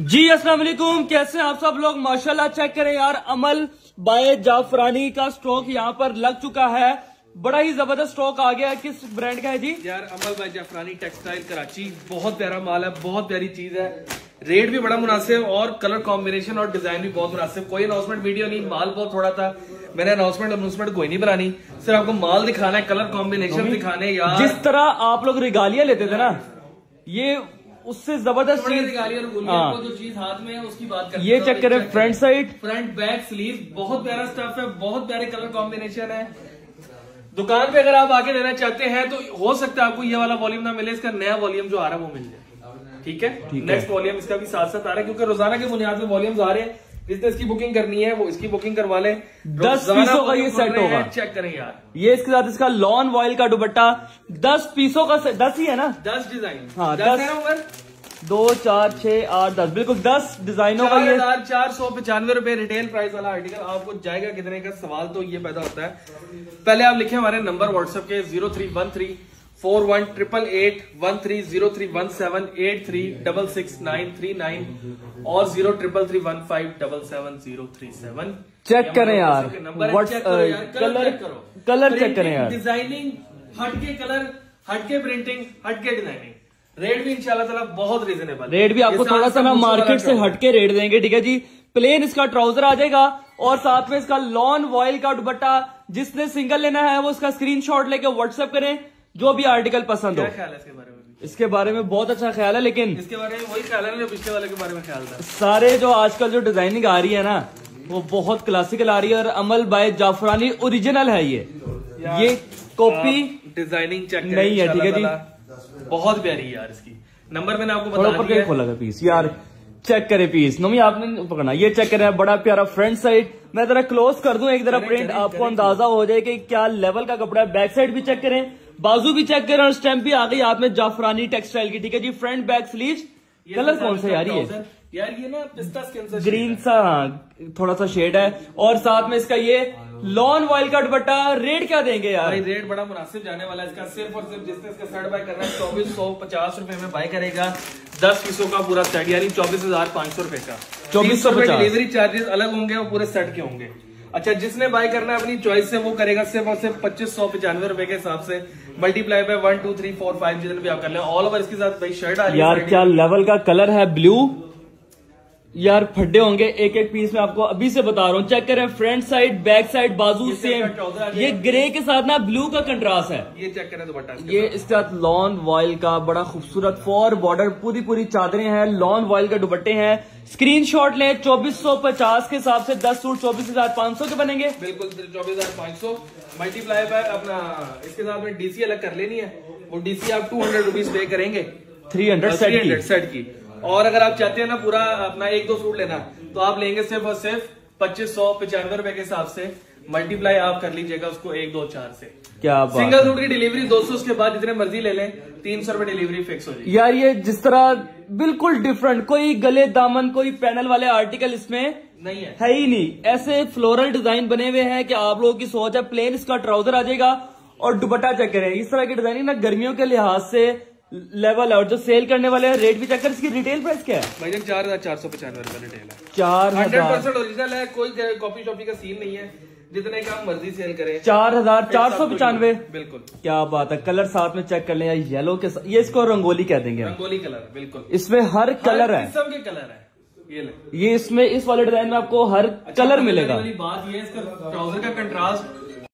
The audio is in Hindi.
जी वालेकुम कैसे हैं आप सब लोग? माशाल्लाह चेक करें यार अमल बाय जाफरानी का स्टॉक यहाँ पर लग चुका है। बड़ा ही ज़बरदस्त स्टॉक आ गया किस ब्रांड का है जी? यार अमल भाई जाफरानी टेक्सटाइल कराची। बहुत प्यारा माल है बहुत प्यारी चीज़ है। रेट भी बड़ा मुनासिब और कलर कॉम्बिनेशन और डिज़ाइन भी बहुत मुनासिब। कोई अनाउंसमेंट वीडियो नहीं माल बहुत थोड़ा था। मैंने अनाउंसमेंट अनाउंसमेंट कोई नहीं बनानी। सिर्फ़ आपको माल दिखाना है कलर कॉम्बिनेशन दिखाने यार। जिस तरह आप लोग रिगालिया लेते थे ना ये उससे ज़बरदस्त चीज़ हाँ। जो चीज़ हाथ में है उसकी बात कर ये चक्कर चेक करें front side front back sleeve बहुत प्यारा स्टफ़ है बहुत प्यारे कलर कॉम्बिनेशन है। दुकान पे अगर आप आके लेना चाहते हैं तो हो सकता है आपको ये वाला वॉल्यूम ना मिले इसका नया वॉल्यूम जो आ रहा है वो मिल जाए। ठीक है? नेक्स्ट वॉल्यूम इसका भी साथ साथ आ रहा है क्योंकि रोज़ाना के बुनियाद में वॉल्यूम्स आ रहे हैं। जिसने इसकी बुकिंग करनी है? वो इसकी बुकिंग करवा ले। दस पीसों का ये सेट होगा। चेक करें यार। ये इसके साथ इसका लॉन वॉयल का दुपट्टा दस पीसों का से- दस ही है ना? दस डिज़ाइन हाँ, दस? दो चार छह आठ दस। बिल्कुल दस डिजाइनों का ये। हज़ार चार सौ पचानवे रुपए रिटेल प्राइस वाला आर्टिकल आपको जाएगा कितने का? सवाल तो ये पैदा होता है। पहले आप लिखे हमारे नंबर व्हाट्सएप के zero three one three four one triple eight one three zero three one seven eight three double six nine three nine और zero triple three one five double seven zero three seven. Check करें यार। नंबर What's- चेक करो यार कलर- कलर चेक करो। कलर चेक करें यार। डिज़ाइनिंग हटके कलर हटके प्रिंटिंग हटके डिज़ाइनिंग रेट भी इंशाल्लाह बहुत रीजनेबल रेट भी आपको थोड़ा सा ना मार्केट से हटके रेट देंगे ठीक है जी? प्लेन इसका ट्राउज़र आ जाएगा और साथ में इसका लॉन वॉयल का दुपट्टा जिसने सिंगल लेना है वो इसका स्क्रीनशॉट लेके व्हाट्सएप करें। जो भी आर्टिकल पसंद हो। ख्याल है इसके बारे में? इसके बारे में बहुत अच्छा ख्याल है लेकिन इसके बारे में वही ख्याल है ना पिछले वाले के बारे में ख्याल था। सारे जो आजकल जो डिज़ाइनिंग आ रही है ना वो बहुत क्लासिकल आ रही है और अमल बाय जाफरानी ओरिजिनल है ये। ये कॉपी डिज़ाइनिंग चेक नहीं है, ठीक है जी। बहुत प्यारी है यार इसकी। नंबर मैंने आपको बता ऊपर खोला था पीस यार। चेक करे पीस नमी आपने पकड़ना। ये चेक करें बड़ा प्यारा फ्रंट साइड मैं जरा क्लोज कर दूँ एक तरह प्रिंट आपको अंदाज़ा हो जाए कि क्या लेवल का कपड़ा है। बैक साइड भी चेक करें। बाजू भी चेक करें और स्टैम्प भी आ गई आप में जाफरानी टेक्सटाइल की ठीक है जी? फ्रंट बैक स्लीव कलर कौन सा यार ये? यार ये ना पिस्ता स्किन से ग्रीन सा हाँ थोड़ा सा शेड है। और साथ में इसका ये लॉन वॉयल का दुपट्टा रेट क्या देंगे यार? भाई रेट बड़ा मुनासिब जाने वाला है। इसका सिर्फ़ और सिर्फ़ जिसने इसका सेट बाय करना है चौबीस सौ पचास रुपए में बाय करेगा। दस पीसों का पूरा सेट यानी चौबीस हज़ार पाँच सौ रुपए का। 2450 डिलीवरी चार्जेस अलग होंगे और पूरे सेट के होंगे। अच्छा जिसने बाय करना है अपनी चॉइस से वो करेगा सिर्फ़ और सिर्फ़ पच्चीस सौ पचानवे रुपए के हिसाब से। Multiply by one two three four five जितने भी आप कर लें ऑल ओवर इसके साथ भाई शर्ट आ रही है यार क्या लेवल का कलर है? ब्लू यार फड्डे होंगे एक एक पीस में आपको अभी से बता रहा हूँ। चेक करें फ्रंट साइड बैक साइड बाजू सेम। ये ग्रे के साथ ना ब्लू का कंट्रास्ट है। ये चेक करें दुपट्टा ये। इसके साथ लॉन वॉयल का बड़ा खूबसूरत फॉर बॉर्डर पूरी पूरी चादरें हैं लॉन वॉयल का दुपट्टे हैं। स्क्रीनशॉट लें चौबीस सौ पचास के हिसाब से दस सूट चौबीस हज़ार पाँच सौ के बनेंगे। बिल्कुल चौबीस हज़ार पाँच सौ। मल्टीप्लाई बाय अपना इसके साथ में डीसी अलग कर लेनी है। वो डीसी आप टू हंड्रेड रुपीज़ पे करेंगे। थ्री हंड्रेड सेट की। और अगर आप चाहते हैं ना पूरा अपना एक दो सूट लेना तो आप लेंगे सिर्फ़ और सिर्फ़ पच्चीस सौ पचानवे रुपए के हिसाब से। मल्टीप्लाई आप कर लीजिएगा उसको एक दो चार से। क्या बात सिंगल सूट की डिलीवरी दो सौ उसके बाद जितने मर्ज़ी ले लें तीन सौ रुपए डिलीवरी फिक्स हो जाएगी। यार ये जिस तरह बिल्कुल डिफरेंट कोई गले दामन कोई पैनल वाले आर्टिकल इसमें नहीं है। है ही नहीं। ऐसे फ्लोरल डिज़ाइन बने हुए हैं कि आप लोगों की सोच है प्लेन इसका ट्राउज़र आ जाएगा और दुपट्टा चेक करें। इस तरह की डिज़ाइनिंग ना गर्मियों के लिहाज से लेवल है और जो सेल करने वाले हैं रेट भी चेक कर इसकी रिटेल प्राइस क्या है? भाई जब चार हज़ार चार सौ पचानवे रुपए रिटेल है। चार हंड्रेड परसेंट ओरिजिनल है कोई कॉपी शॉपी का सीन नहीं है। जितने का आप मर्ज़ी सेल करें। चार हज़ार चार सौ पचानवे। बिल्कुल। क्या बात है कलर साथ में चेक कर लें येलो के साथ ये इसको रंगोली कह देंगे रंगोली कलर बिल्कुल। इसमें हर कलर है। किस्म के कलर है। ये ये इसमें इस वाले डिज़ाइन में आपको हर अच्छा, कलर मिलेगा। बात ये इसका ट्राउज़र का कंट्रास्ट